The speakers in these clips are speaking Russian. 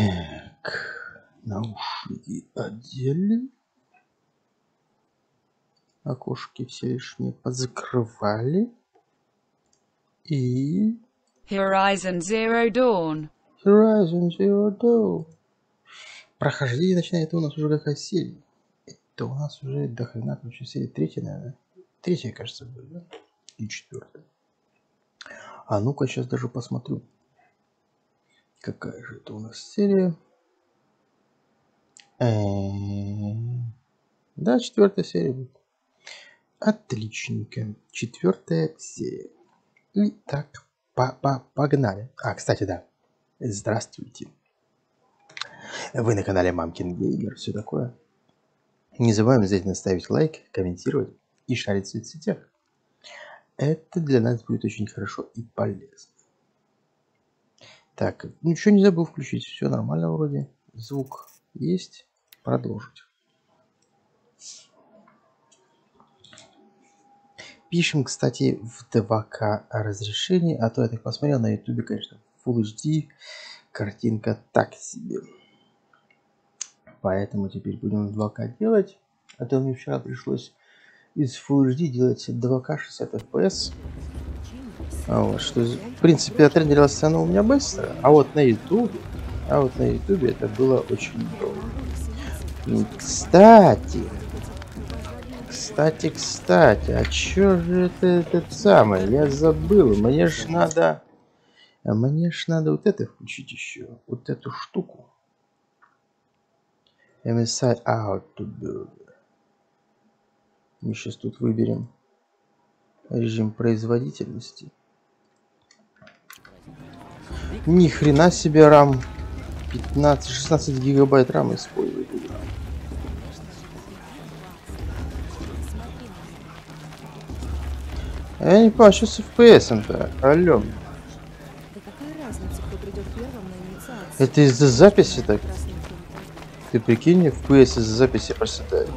Так, наушники одели. Окошки все лишние позакрывали. И... Horizon Zero Dawn. Horizon Zero Dawn. Прохождение начинает у нас уже какая серия? Это у нас уже до хрена, короче, серия третья, наверное. Третья, кажется, будет, да? И четвертая. А ну-ка, сейчас даже посмотрю. Какая же это у нас серия? Да, четвертая серия будет. Отличненько. Четвертая серия. Итак, по -по погнали. А, кстати, да. Здравствуйте. Вы на канале Мамкин Геймер, все такое. Не забываем обязательно ставить лайк, комментировать и шарить в соцсетях. Это для нас будет очень хорошо и полезно. Так, ничего не забыл включить. Все нормально вроде. Звук есть. Продолжить. Пишем, кстати, в 2К разрешении, а то я так посмотрел на ютубе, конечно, Full HD, картинка так себе. Поэтому теперь будем в 2К делать. А то мне вчера пришлось из Full HD делать 2К 60 FPS. А вот, что, в принципе, отрендерилось оно у меня быстро. А вот на ютубе, а вот на ютубе это было очень долго. Кстати, кстати, кстати, а чё же это этот самый? Я забыл. Мне ж надо... Мне ж надо вот это включить еще. Вот эту штуку. MSI Out to Build. Мы сейчас тут выберем режим производительности. Ни хрена себе RAM. 15-16 гигабайт RAM использует. Я не понял, что с FPS-то? Алло. Да какая разница, кто придет первым на инициацию? Это из-за записи так? Ты прикинь, FPS из-за записи проседает.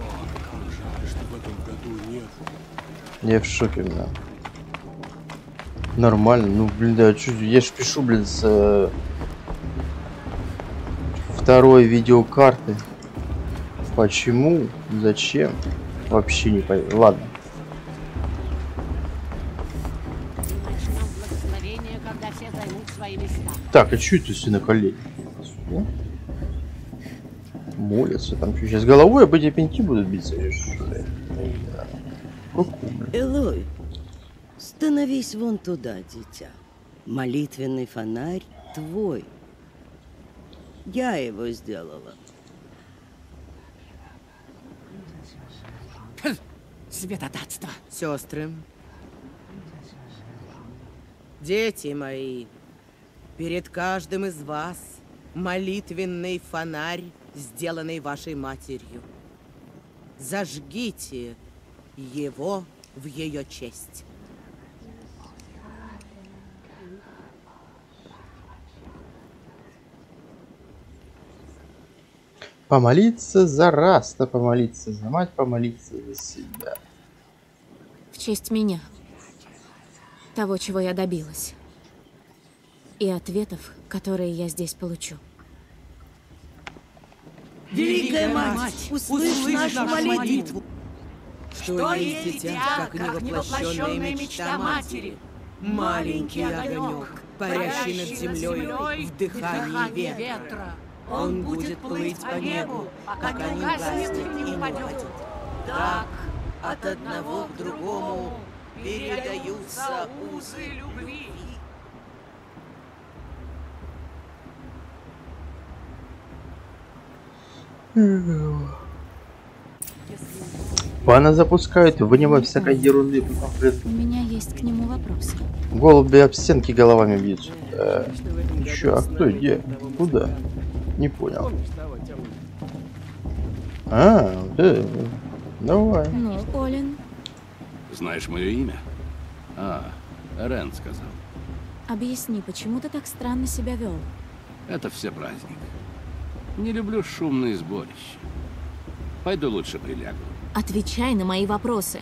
Я в шоке, бля. Нормально, ну блин, да, чё, я ж пишу, блин, с э, второй видеокарты. Почему? Зачем? Вообще не понимаю. Ладно. Так, а чё это все на колени? Что? Молятся там что, сейчас головой об эти пеньки будут биться или что. Элой, становись вон туда, дитя. Молитвенный фонарь твой. Я его сделала. Светотатство. Сестры, дети мои, перед каждым из вас молитвенный фонарь, сделанный вашей матерью. Зажгите его в ее честь. Помолиться за Раста, помолиться за мать, помолиться за себя. В честь меня. Того, чего я добилась. И ответов, которые я здесь получу. Великая мать, услышь нашу молитву. Что есть дитя, как невоплощенная мечта матери? Маленький огонек, парящий над землей в дыхании ветра. Он будет плыть по небу, пока не гаснет и не падет. Так от одного к другому передаются узы любви. Пана запускают в небо всякой ерунды. У меня есть к нему вопросы. Голуби об стенки головами бьются. Э, чё, а кто, где, куда? Не понял. А, это, давай. Ну, Олин, Знаешь мое имя? А, Рен сказал. объясни, почему ты так странно себя вел? Это все праздник. Не люблю шумные сборища. Пойду лучше прилягу. Отвечай на мои вопросы.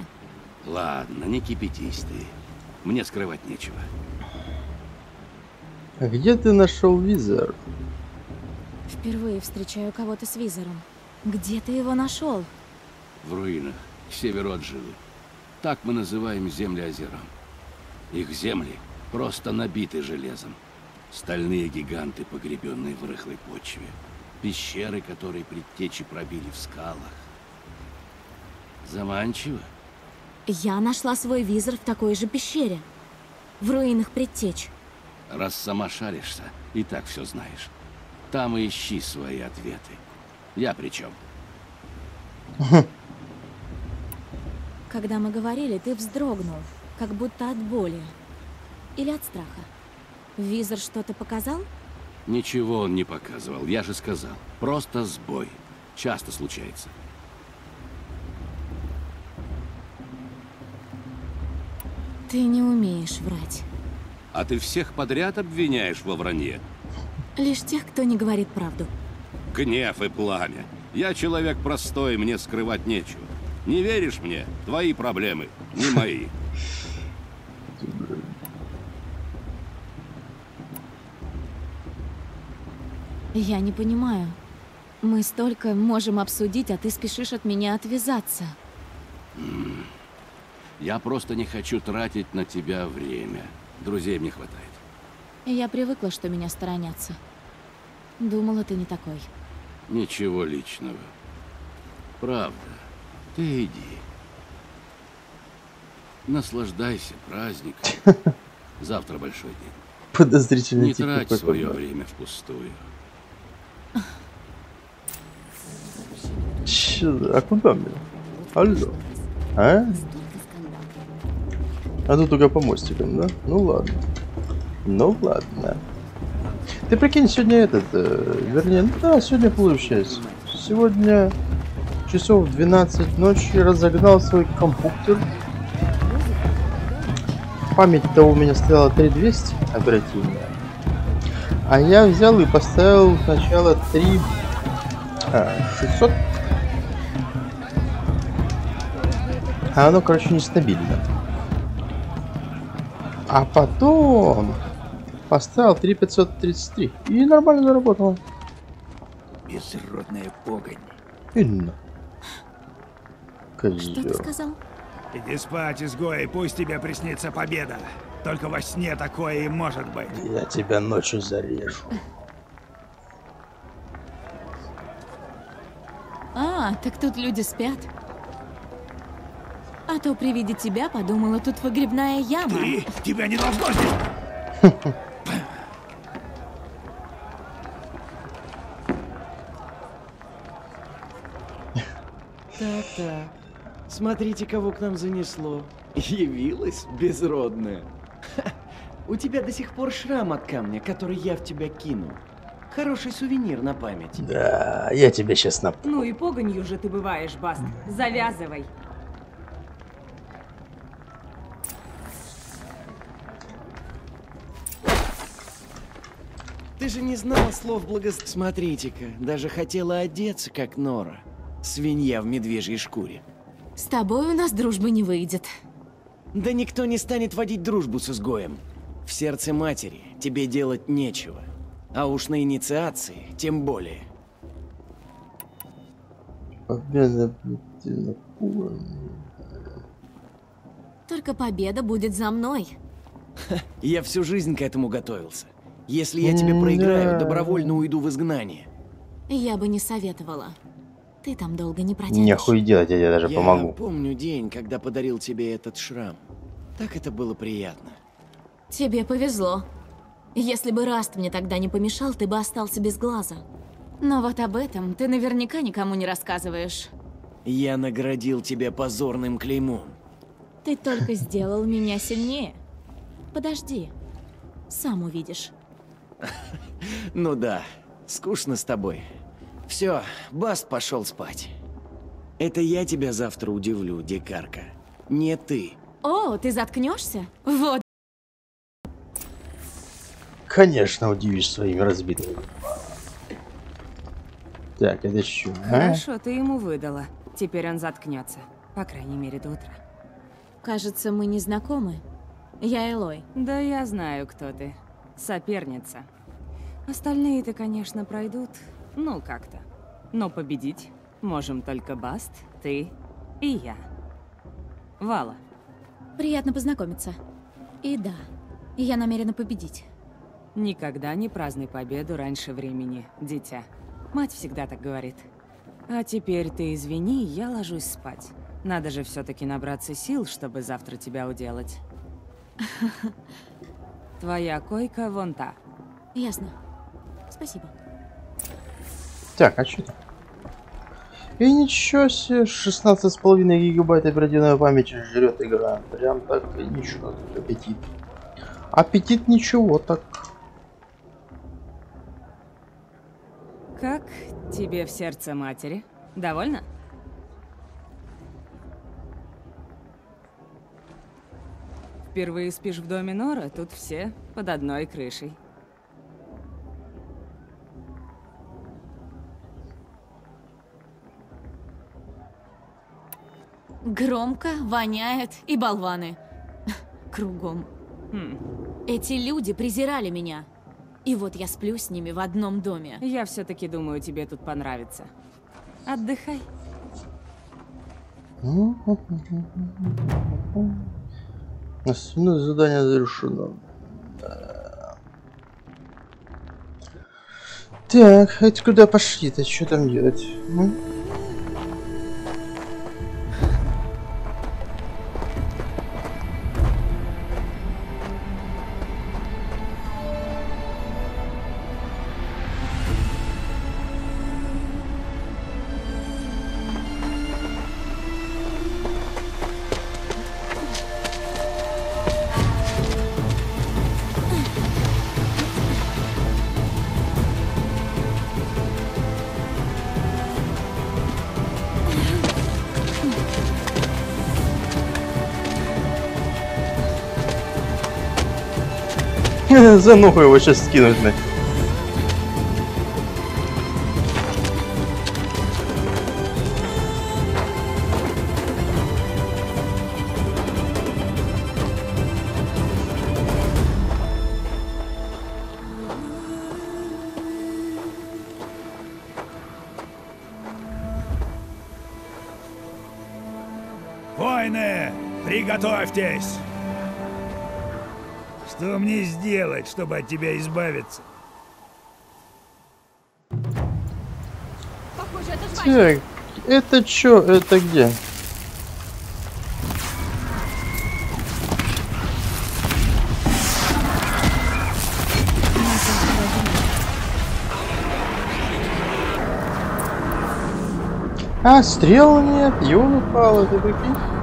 Ладно, не кипятись ты. Мне скрывать нечего. А где ты нашел визор? Впервые встречаю кого-то с визором. Где ты его нашел? В руинах, к северу от Жилы. Так мы называем земли озерам. Их земли просто набиты железом. Стальные гиганты, погребенные в рыхлой почве. Пещеры, которые предтечи пробили в скалах. Заманчиво. Я нашла свой визор в такой же пещере. В руинах предтеч. Раз сама шаришься, и так все знаешь. Там и ищи свои ответы. Я при чем? Когда мы говорили, ты вздрогнул, как будто от боли. Или от страха. Визор что-то показал? Ничего он не показывал, я же сказал. Просто сбой. Часто случается. Ты не умеешь врать. А ты всех подряд обвиняешь во вранье. Лишь тех, кто не говорит правду. Гнев и пламя. Я человек простой, мне скрывать нечего. Не веришь мне? Твои проблемы, не мои. Я не понимаю. Мы столько можем обсудить, а ты спешишь от меня отвязаться. Я просто не хочу тратить на тебя время. Друзей мне хватает. Я привыкла, что меня сторонятся. Думала, ты не такой. Ничего личного. Правда. Ты иди. Наслаждайся праздником. Завтра большой день. Подозрительный Не тип трать свое время впустую. Чё за- А куда мне? Алло. А? А тут только по мостикам, да? Ну ладно. Ну ладно. Ты прикинь, сегодня этот, э, вернее, ну да, сегодня получается. Сегодня часов в 12 ночи разогнал свой компьютер. Память-то у меня стояла 3200 оперативная. А я взял и поставил сначала 3 а, 600 А оно, короче, нестабильно. А потом поставил 3533. И нормально заработало. Безродная погонь. Именно. Что ты сказал? Иди спать, изгой, пусть тебе приснится победа. Только во сне такое и может быть. Я тебя ночью зарежу. А, так тут люди спят. А то при виде тебя подумала, тут выгребная яма. Ты, тебя не должно здесь. Так-так. Смотрите, кого к нам занесло. Явилась безродная. Ха, У тебя до сих пор шрам от камня, который я в тебя кинул. Хороший сувенир на память. Да, я тебя сейчас нап... Ну и погонью же ты бываешь, Баст. Завязывай. Ты же не знала слов благос... Смотрите-ка, даже хотела одеться, как Нора. Свинья в медвежьей шкуре. С тобой у нас дружбы не выйдет. Да никто не станет водить дружбу с изгоем. В сердце матери тебе делать нечего. А уж на инициации тем более. Только победа будет за мной. Я всю жизнь к этому готовился. Если я тебе проиграю, добровольно уйду в изгнание. Я бы не советовала. Ты там долго не протянешь. Нехуй делать, я тебе даже я помогу. помню день, когда подарил тебе этот шрам. Так это было приятно. Тебе повезло. Если бы Раст мне тогда не помешал, ты бы остался без глаза. Но вот об этом ты наверняка никому не рассказываешь. Я наградил тебя позорным клеймом. Ты только сделал меня сильнее. Подожди. Сам увидишь. Ну да, скучно с тобой. Все, Баст пошел спать. Это я тебя завтра удивлю, дикарка. Не ты. О, ты заткнешься? Вот. Конечно, удивишь своими разбитыми. Так, это что? А? Хорошо, ты ему выдала. Теперь он заткнется. По крайней мере, до утра. Кажется, мы не знакомы. Я Элой. Да я знаю, кто ты. Соперница. Остальные-то, конечно, пройдут, Ну, как-то. Но победить можем только Баст, ты и я. Вала. Приятно познакомиться. И да, я намерена победить. Никогда не празднуй победу раньше времени, дитя. Мать всегда так говорит. А теперь ты извини, я ложусь спать. Надо же все-таки набраться сил, чтобы завтра тебя уделать. Твоя койка вон та. Ясно. Спасибо. Так, а что? И ничего себе, 16,5 гигабайт оперативной памяти жрет игра. Прям так и ничего, тут аппетит. Аппетит ничего так. Как тебе в сердце матери? Довольно? Впервые спишь в доме Нора, тут все под одной крышей. Громко, воняет и болваны. Кругом. Хм. Эти люди презирали меня. И вот я сплю с ними в одном доме. Я все-таки думаю, тебе тут понравится. Отдыхай. Основное задание завершено. Так, это куда пошли-то? Что там делать? За ногу его сейчас скинуть, на. Воины, приготовьтесь! Что мне сделать, чтобы от тебя избавиться? Так, это чё? Это где? А, стрел нет, ёлы пало, ты прикинь?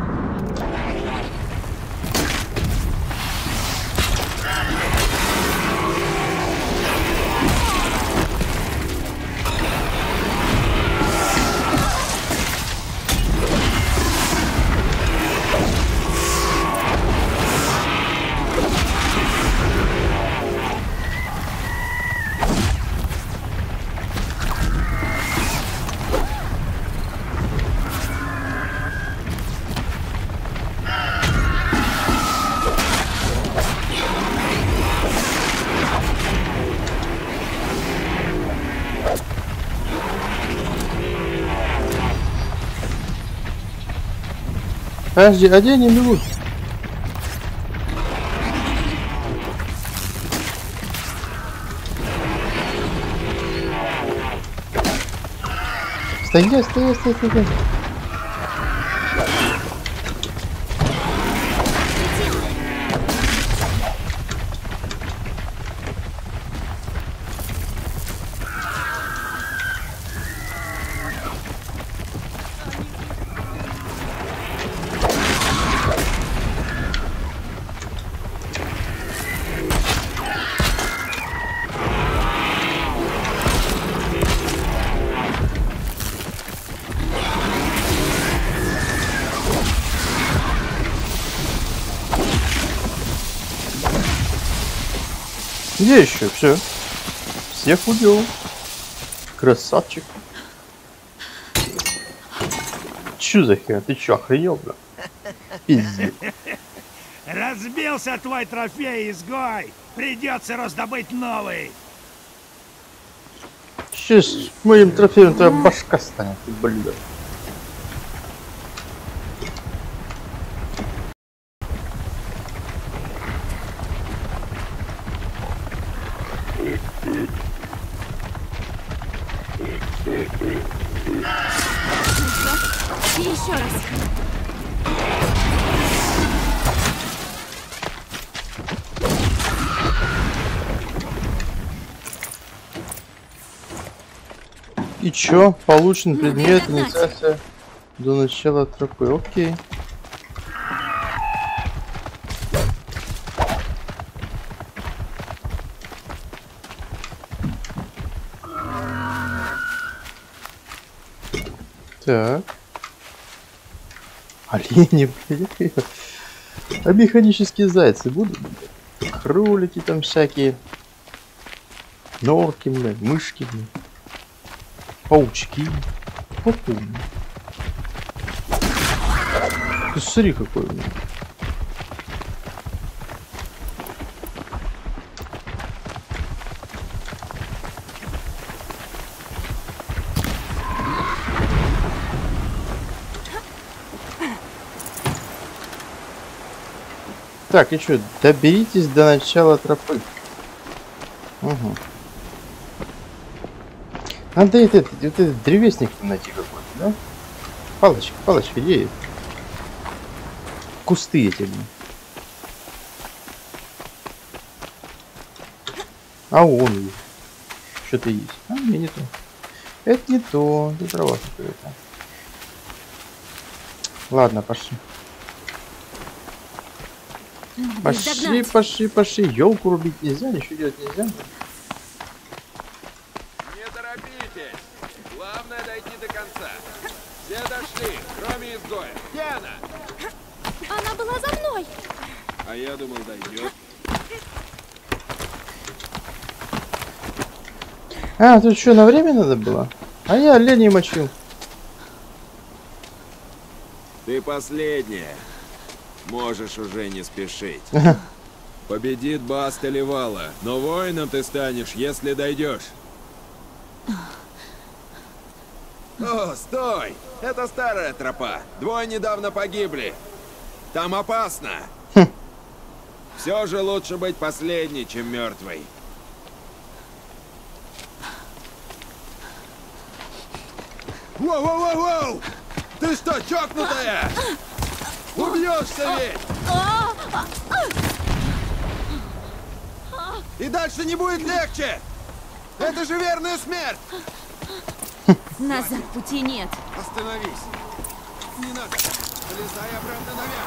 Подожди, а где они бегут? Стоять, стоять, стоять, стоять. Где еще? Все. Всех убил. Красавчик. Чё за хер? Ты чё, охренел, бля? Пиздец. Разбился твой трофей, изгой! Придется раздобыть новый! Сейчас моим трофеем твоя башка станет, ты И чё? Получен предмет, инициация до начала тропы. Окей. Так. Олени, блядь. А механические зайцы будут? Кролики там всякие. Норки, блядь, мышки, блядь. Паучки. Опу. Ты смотри какой у меня. Так, и что, доберитесь до начала тропы. Угу. Надо этот, этот древесник найти какой-то, да? Палочка, палочка, где это? Кусты эти, блин. А он Что-то есть. А, не, не то. Это не то. Ты права, что это. Ладно, пошли. Пошли, пошли, пошли. Елку рубить нельзя, ничего делать нельзя. Конца. Все дошли, кроме изгоя. Где она? Она была за мной. А я думал, дойдет. А, тут что, на время надо было? А я оленей мочил. Ты последняя. Можешь уже не спешить. Победит Баста Левала, но воином ты станешь, если дойдешь. О, стой! Это старая тропа. Двое недавно погибли. Там опасно. Все же лучше быть последней, чем мертвой. Воу-воу-воу-воу! Ты что, чокнутая? Убьешься ведь! И дальше не будет легче! Это же верная смерть! Назад пути нет. Остановись! Не надо! Залезай обратно наверх!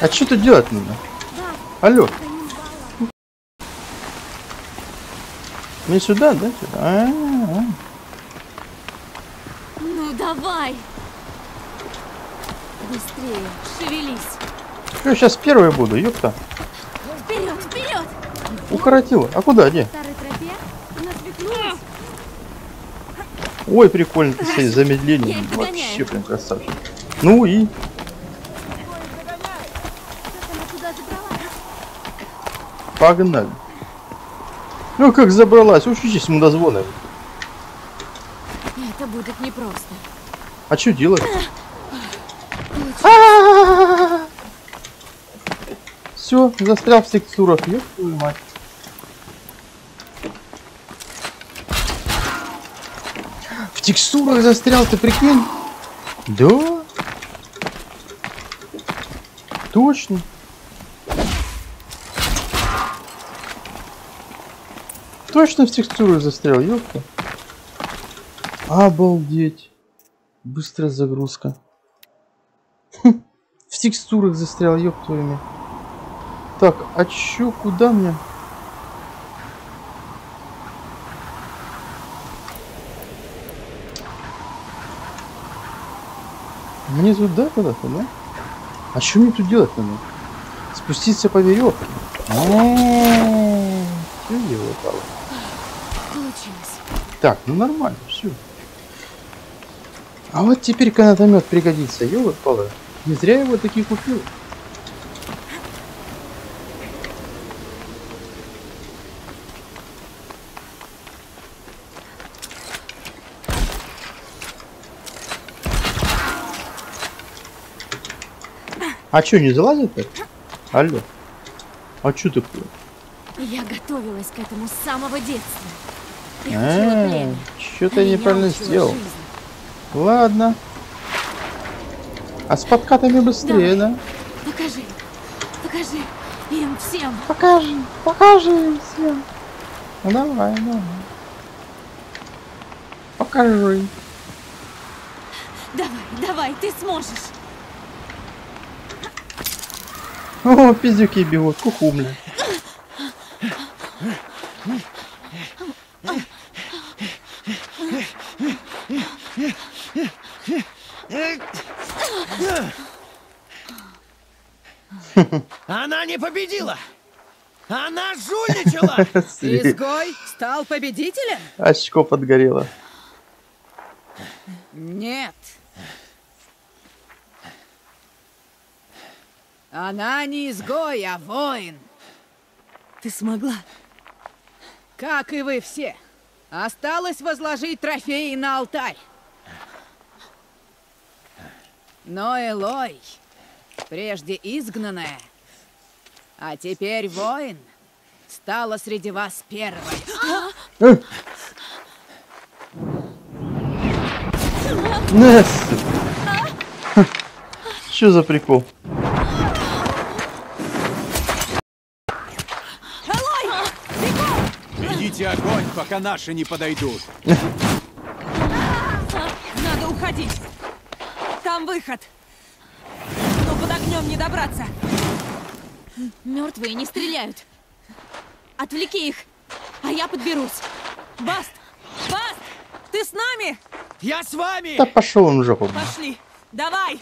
А что тут делать надо? Алло. Мне сюда, да? Сюда? А, -а, -а. Ну давай. Быстрее, шевелись. Я сейчас первый буду, ёпта. Вперед, вперед! Укоротила. А куда, где? Старой Ой, прикольно, ты с замедлением. догоняю. Вообще прям красавчик. Ну и погнали. Ну как забралась? Учитесь мудозвоны. Это будет непросто. А что делать? Все, застрял в текстурах. Ёб твою мать. Текстурах застрял, ты прикинь? Да? Точно. Точно в текстурах застрял, ёпта. Обалдеть. Быстрая загрузка. В текстурах застрял, ёб твою. Так, а чё, куда мне? Мне туда куда-то, да? А что мне тут делать надо? Спуститься по веревке. Дело Павел. Получилось. Так, ну нормально, все. А вот теперь канатомет пригодится, ёлы палы. Не зря я его таки купил. А чё, не залазит так? Алло. А чё такое? Я готовилась к этому с самого детства. А, что-то А я меня неправильно сделал. жизнь. Ладно. А с подкатами быстрее, да? Покажи. Покажи. Им всем. Покажи. Покажи всем. Ну давай, давай. Покажи. Давай, давай, ты сможешь. О, пиздюки бегут, кухумля. Она не победила! Она жульничала! Изгой стал победителем? Очко подгорело. Нет. Она не изгой, а воин. Ты смогла. Как и вы все. Осталось возложить трофеи на алтарь. Но Элой, прежде изгнанная, а теперь воин, стала среди вас первой. Несс. Что за прикол? Пока наши не подойдут. Надо уходить. Там выход. Но под огнем не добраться. Мертвые не стреляют. Отвлеки их, а я подберусь. Баст! Баст! Ты с нами? Я с вами! Да пошел он в жопу. Пошли. Давай.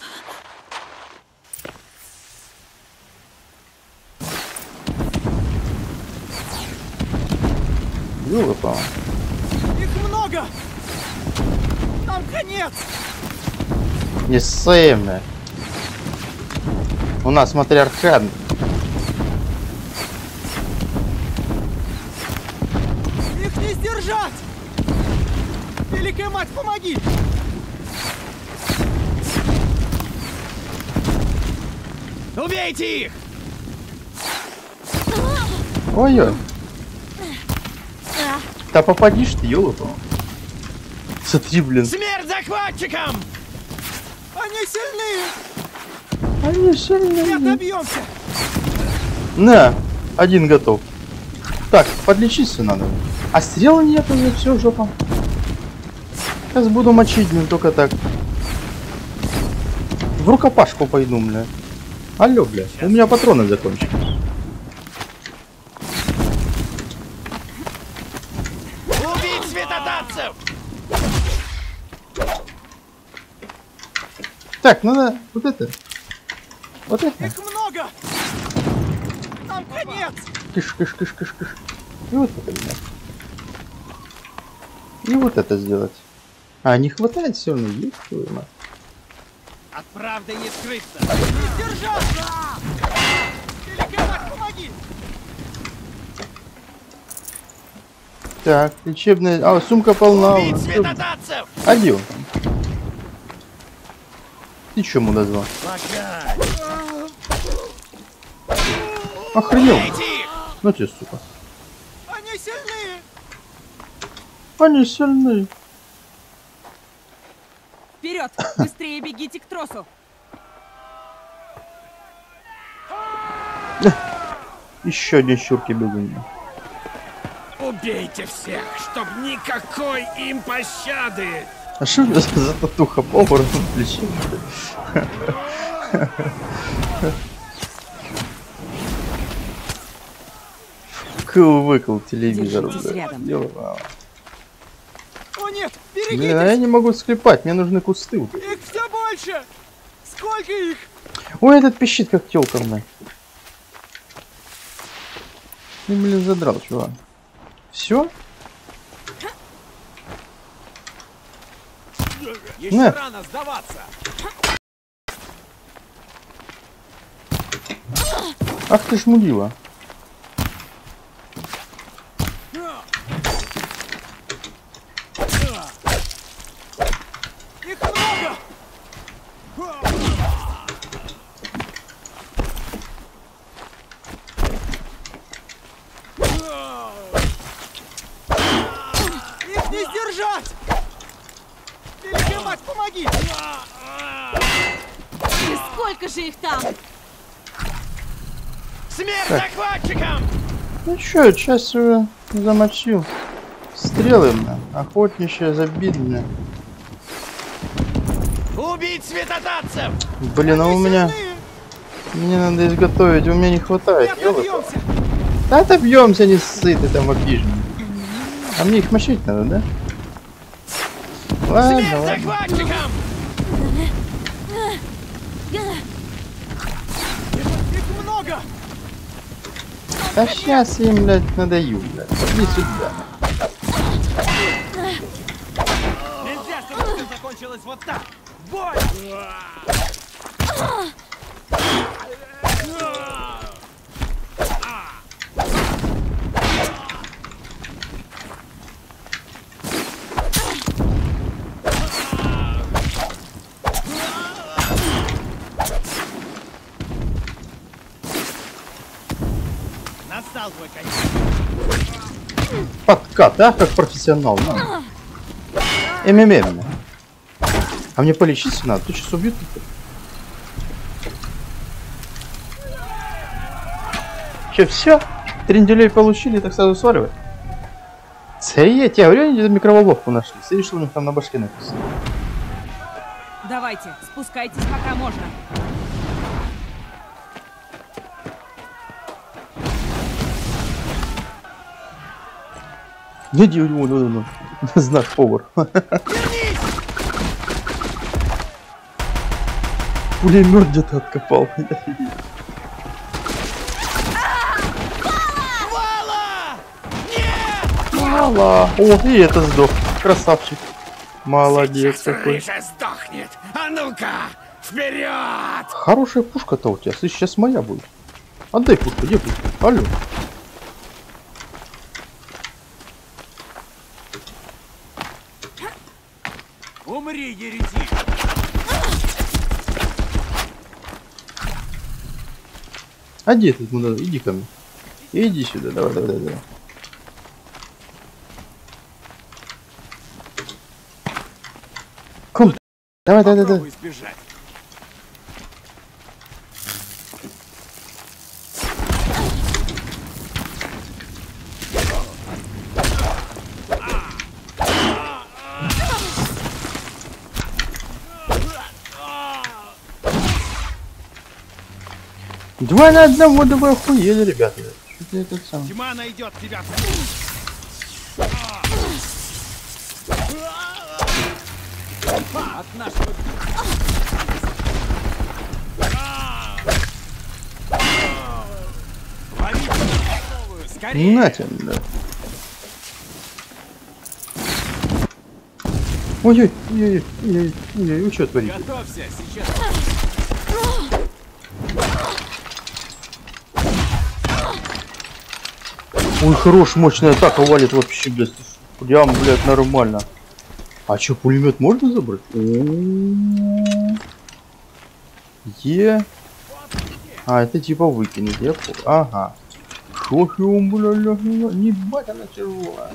Ёлопа. Их много! Нам конец! Не ссаемная. У нас матриархат. Их не сдержать! Великая мать, помоги! Убейте их! Ой-ой. Да попадишь ты, ёлопа. Смотри, блин. Смерть захватчикам! Они сильны! Они Не сильные. отобьемся! На, один готов. Так, подлечиться надо. А стрел нет уже, все, жопа. Сейчас буду мочить, блин, только так. В рукопашку пойду, бля. Алло, бля, у меня патроны закончились. Убить святотатцев! Так, надо вот это. Вот это. Их много! Нам конец! Кыш, кыш, кыш, кыш, кыш. И вот это, бля. И вот это сделать. А, не хватает все равно, есть мать. От правды не скрыться! Не сдержаться! Великая мать, помоги! Так, лечебная... А, сумка полна. Убить святотатцев! А где он там? Ты чё, мудазва? Пока! Охренел. Ну тебе, сука. Они сильны! Они сильны. Вперед! Быстрее бегите к тросу! Еще один щурки бегунья. Убейте всех, чтоб никакой им пощады! А что это за татуха повар на плече? Выкл телевизор. О нет, Блин, берегитесь! а я не могу склепать, мне нужны кусты. Их все больше! Сколько их? Ой, этот пищит как телка, блин. Ты, блин, задрал, чувак. Все? Еще На. рано сдаваться. Ах ты ж мудила. Их много! Их не сдержать! Великая мать, помоги! И сколько же их там? Смерть Так. захватчикам! Ну чё, часть свою замочил. Стрелы, бля. Охотничья забидная. Убить светотатцев! Блин, а у меня... Мне надо изготовить, у меня не хватает. Да отобьемся, не ссы ты там обиженный. А мне их мочить надо, да? Ладно, ладно. захватчикам! Их много! Да сейчас я им, блядь, надаю, блядь. Иди сюда. Нельзя, чтобы все закончилось вот так! Бой! Настал твой конец! Подкат, да? Как профессионал, на. МММ. А мне полечиться надо, ты сейчас убьют. Че, все? Тренделей получили, так сразу сваливать? Це я тебе говорю, они микроволновку нашли. Смотри, что у них там на башке написано. Давайте, спускайтесь, пока можно. Не иди, ну, ну, ну. Знак повар. Пулемет где-то откопал. Мало! О, и это сдох. Красавчик. Молодец какой. сдохнет! А ну-ка! Вперед! Хорошая пушка-то у тебя. Сейчас моя будет. Отдай пушку, где пушка? Алло. А где тут надо? Иди ко мне. Иди сюда, давай, давай, давай. давай. Ком. Давай, давай, давай, давай. Два на одного, да вы охуели, ребята. Что-то этот сам. Тьма найдет тебя! От нашего... На тебе, да. Ой-ой, ой-ой, ой-ой, ой-ой, вы что творите? Готовься, сейчас... Ой, хорош, мощная атака валит вообще, блядь. Прям, блядь, нормально. А чё, пулемет можно забрать? Е. А, это типа выкинуть, я понял. Ага. Шофиум, бля, ля, ля, не бать она тяжелая.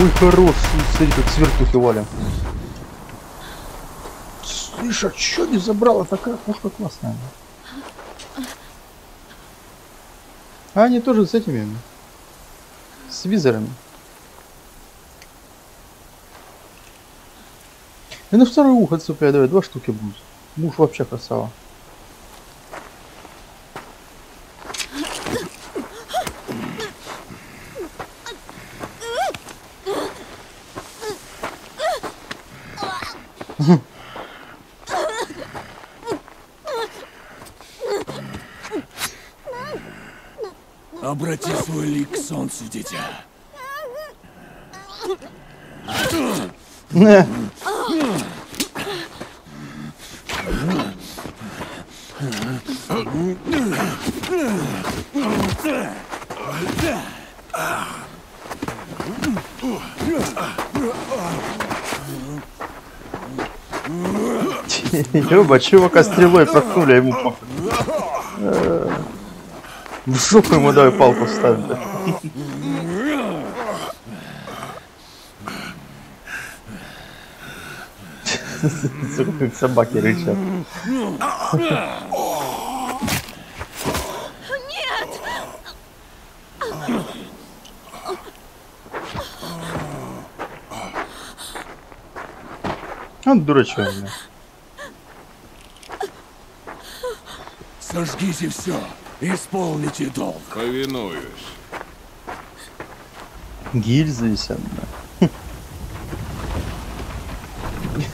Ой, хорош, смотри, как свертухи валим. Слышь, а чё не забрала? Такая пушка классная. А они тоже с этими, с визорами. И на второе ухо цепляй, давай, два штуки будет. Муж вообще красава. Обрати свой лик к солнцу, дитя. Ёба, чувака стрелой проткнули, а ему похуй. В жопу ему давай палку вставь. Сука, как собаки рычат. Нет! Он дурачок. Сожгите все. Исполните долг. Повинуюсь. Гильзы висят, бля.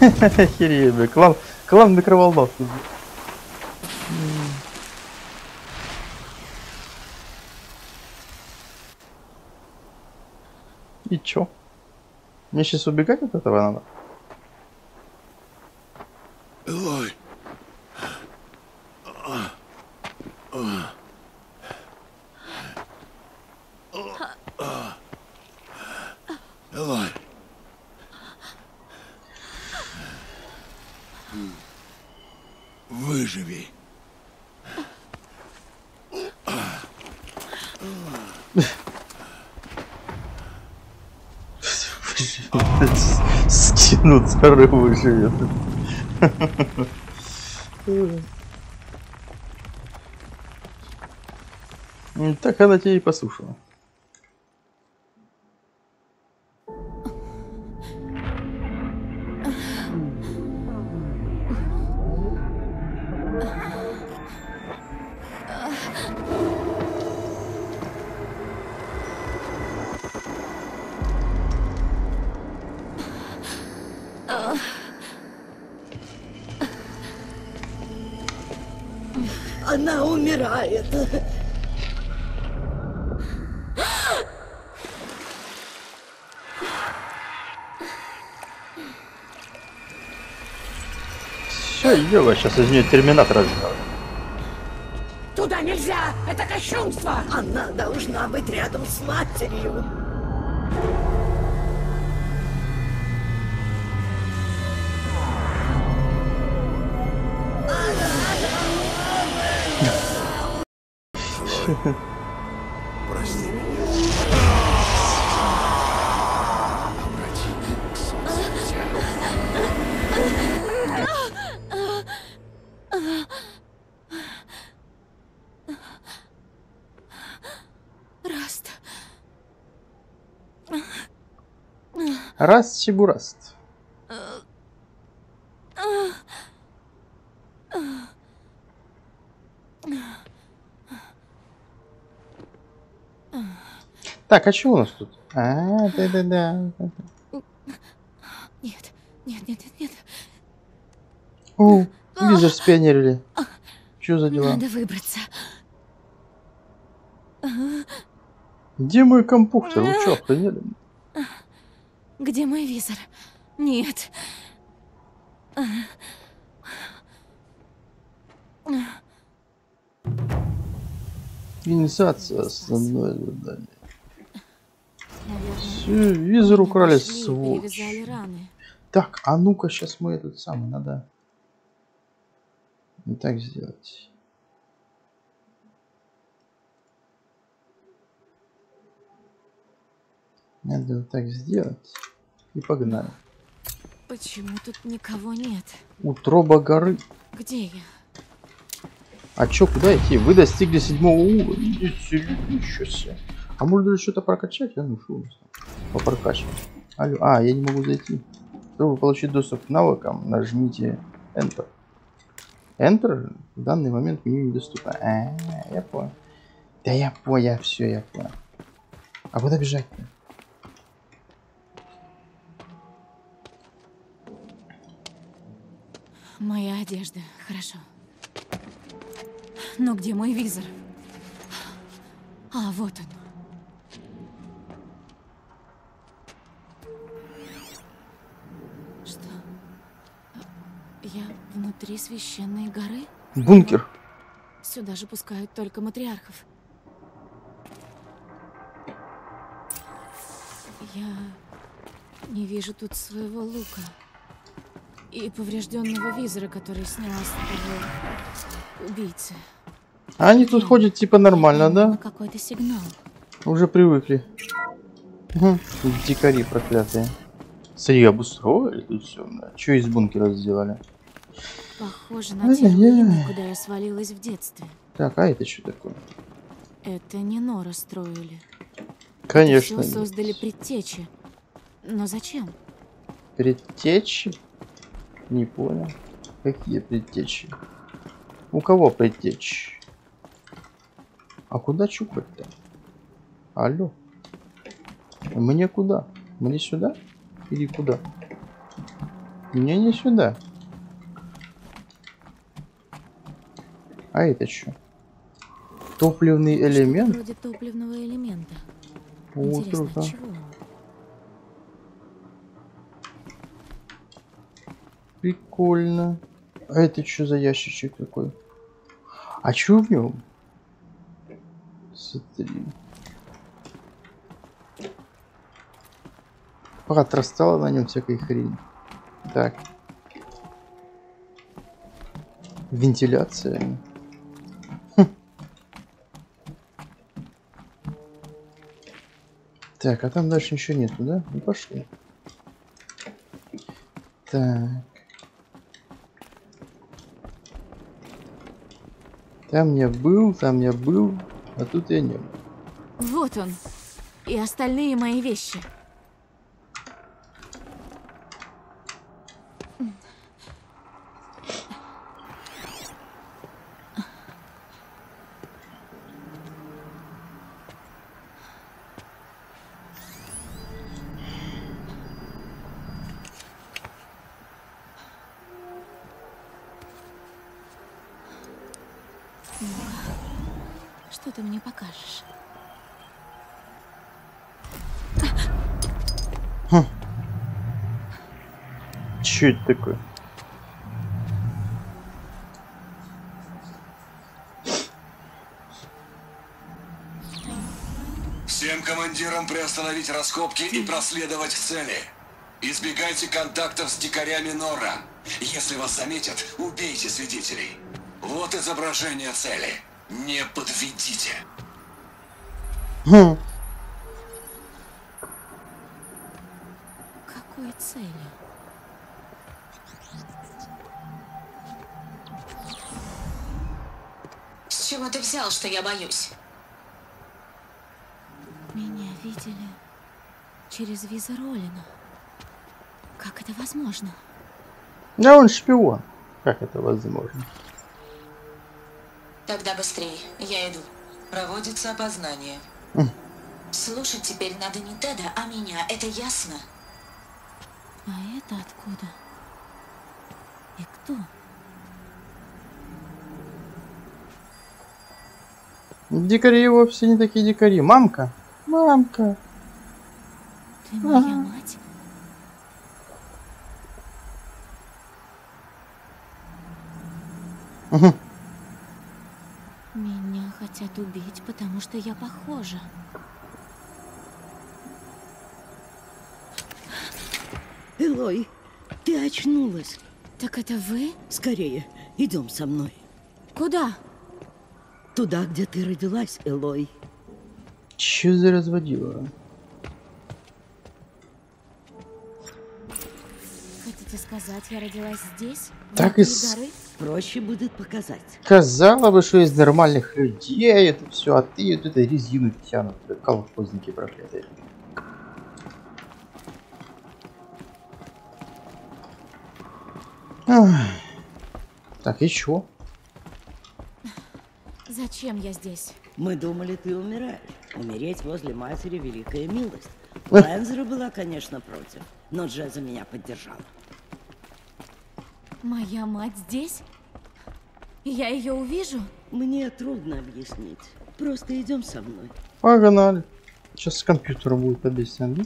Охереть, бля. Клан, клан микроволновки. И чё? Мне сейчас убегать от этого надо? Элой. Элой. Выживи. Скинут рыбу живет. Так она тебя и послушала. Ева, сейчас из нее терминатор сделает. Туда нельзя! Это кощунство! Она должна быть рядом с матерью. Раз чебураст. Так, а что у нас тут? А, да-да-да. Нет, нет, нет, нет, нет. О, визор спионерили. Что за дела? Надо выбраться. Где мой компьютер? Вы что, охренели? Где мой визор? Нет. Инициация основное задание. Все, визор украли, сволочь. Так, а ну-ка, сейчас мы этот самый, надо не так сделать. Надо так сделать. И погнали. Почему тут никого нет? Утроба горы. Где я? А чё, куда идти? Вы достигли седьмого уровня. Ничего себе. А может даже что-то прокачать? Я ну что? Попрокачивать. Алло, а, я не могу зайти. Чтобы получить доступ к навыкам, нажмите Enter. Enter в данный момент меню недоступно. А, я понял. Да я понял, все, я понял. А куда бежать-то? Моя одежда. Хорошо. Но где мой визор? А, вот он. Что? Я внутри священной горы? Бункер. Сюда же пускают только матриархов. Я не вижу тут своего лука. И поврежденного визора, который снял с убийцы. А они тут ходят типа нормально, да? Какой-то сигнал. Уже привыкли. Угу. Дикари проклятые. Смотри, обустроили тут все. Что из бункера сделали? Похоже на те руины, куда я свалилась в детстве. Так, а это что такое? Это не Нора строили. Конечно. Все создали предтечи. Но зачем? Предтечи? Не понял. Какие предтечи? У кого предтечи? А куда чукать-то? Алло. Мне куда? Мне сюда? Или куда? Мне не сюда. А это что? Топливный элемент? Вроде топливного элемента. О, Интересно, от чего он? Прикольно. А это что за ящичек такой? А что в нем? Смотри. Отрастала на нем всякой хрень. Так. Вентиляция. Так, а там дальше ничего нету, да? Ну пошли. Так. Там я был, там я был, а тут я не был. Вот он. И остальные мои вещи. Ну-ка, Что ты мне покажешь? Че это такое? Всем командирам приостановить раскопки и проследовать к цели. Избегайте контактов с дикарями Нора. Если вас заметят, убейте свидетелей. Вот изображение цели. Не подведите. Хм. Что я боюсь? Меня видели через визор Олина. Как это возможно? Да он шпион. Как это возможно? Тогда быстрее. Я иду. Проводится опознание. Слушать теперь надо не Теда, а меня. Это ясно? А это откуда? И кто? Дикари вовсе не такие дикари. Мамка. Мамка. Ты моя Ага. мать? Мгм. Меня хотят убить, потому что я похожа. Элой, ты очнулась. Так это вы? Скорее, идем со мной. Куда? Туда, где ты родилась, Элой. Че за разводила? Хотите сказать, я родилась здесь? Так и с-? Проще будет показать. Сказала бы, что из нормальных людей это все, а ты вот это резину тянут, колхозники проклятые. Ах. Так, и чё? Зачем я здесь? Мы думали, ты умираешь. Умереть возле матери — великая милость. Лэнзера была, конечно, против, но Джеза меня поддержала. Моя мать здесь? Я ее увижу? Мне трудно объяснить. Просто идем со мной. Погнали. Сейчас с компьютером будет объяснять, да?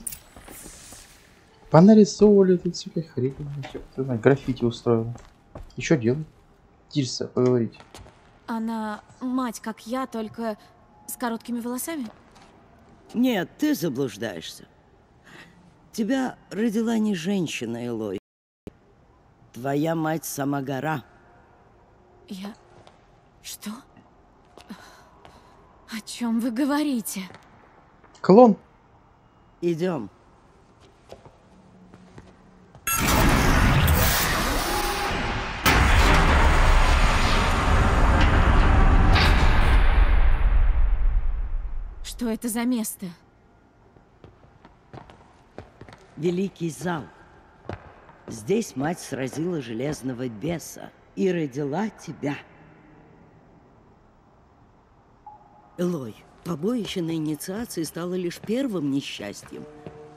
Понарисовывали тут всякой хрень. Граффити устроили. И что делать? Тирса, поговорить. Она мать, как я, только с короткими волосами? Нет, ты заблуждаешься. Тебя родила не женщина, Элой. Твоя мать сама гора. Я... Что? О чем вы говорите? Клон. Идем. Что это за место? Великий зал. Здесь мать сразила железного беса и родила тебя. Элой, побоище на инициации стало лишь первым несчастьем.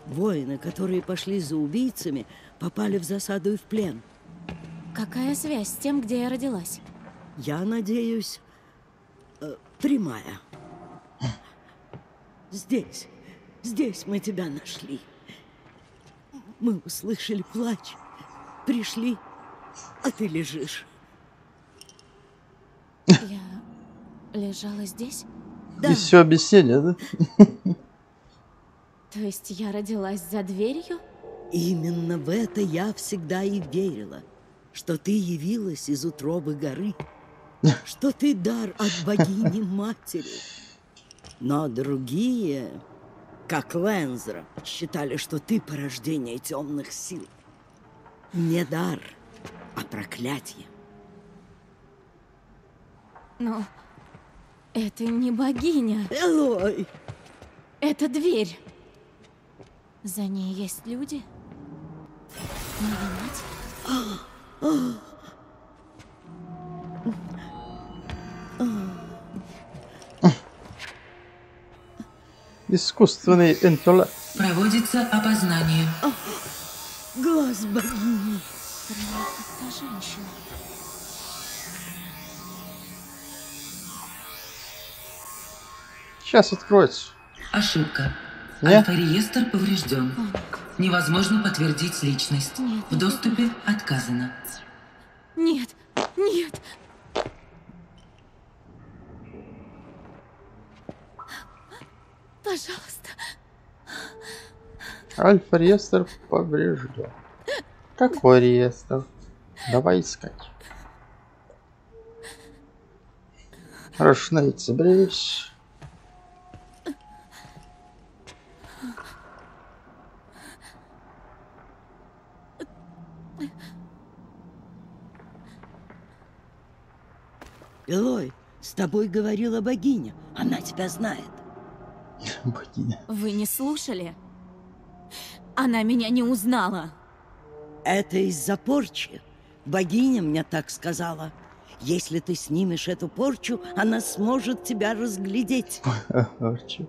Воины, которые пошли за убийцами, попали в засаду и в плен. Какая связь с тем, где я родилась? Я надеюсь, э, прямая. Здесь, здесь мы тебя нашли. Мы услышали плач, пришли, а ты лежишь. Я лежала здесь? Да. Здесь все объяснение, да? То есть я родилась за дверью? Именно в это я всегда и верила, что ты явилась из утробы горы, что ты дар от богини-матери. Но другие, как Лензра, считали, что ты порождение темных сил. Не дар, а проклятие. Но это не богиня. Элой! Это дверь. За ней есть люди? Моя мать? Искусственный интеллект. Проводится опознание. Глаз богини. Та женщина. Сейчас откроется. Ошибка. Нет? Альфа-реестр поврежден. Невозможно подтвердить личность. В доступе отказано. Нет, нет. Пожалуйста. Альфа-реестр поврежден. Какой реестр? Давай искать. Расшнейцы, брешь. Элой, с тобой говорила богиня. Она тебя знает. Богиня. Вы не слушали? Она меня не узнала. Это из-за порчи. Богиня мне так сказала. Если ты снимешь эту порчу, она сможет тебя разглядеть. Порчу.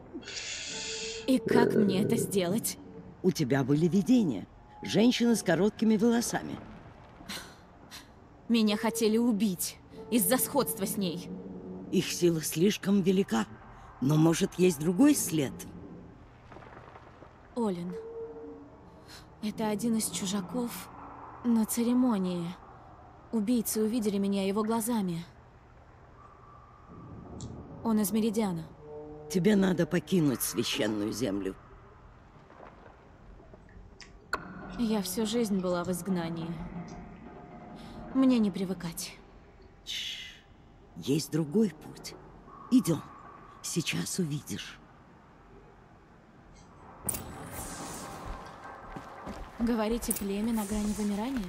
И как мне это сделать? У тебя были видения. Женщина с короткими волосами. Меня хотели убить из-за сходства с ней. Их сила слишком велика. Но, может, есть другой след? Олин. Это один из чужаков на церемонии. Убийцы увидели меня его глазами. Он из Меридиана. Тебе надо покинуть священную землю. Я всю жизнь была в изгнании. Мне не привыкать. Есть другой путь. Идем. Сейчас увидишь. Говорите, племя на грани вымирания?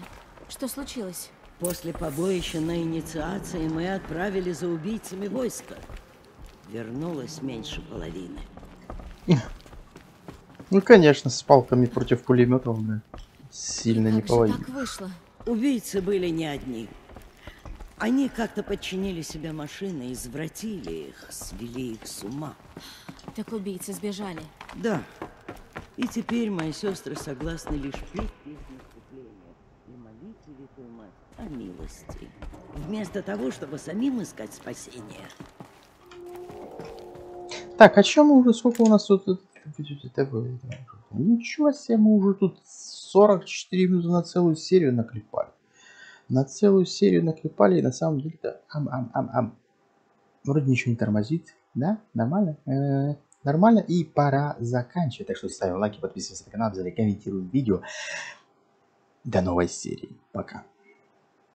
Что случилось? После побоища на инициации мы отправили за убийцами войска. Вернулось меньше половины. Ну, конечно, с палками против пулеметов, да. Сильно не Как повоюешь. так вышло? Убийцы были не одни. Они как-то подчинили себе машины, извратили их, свели их с ума. Так убийцы сбежали. Да. И теперь мои сестры согласны лишь петь их наступления и молить Великую Мать о милости. Вместо того, чтобы самим искать спасение. Так, а чем мы уже, сколько у нас тут... тут- это вы- Ничего себе, мы уже тут 44 минуты на целую серию наклепали. На целую серию наклепали, и на самом деле-то... Ам, ам, ам, ам. Вроде ничего не тормозит. Да? Нормально? Э, нормально. И пора заканчивать. Так что ставим лайки, подписываемся на канал, обязательно комментируем видео. До новой серии. Пока.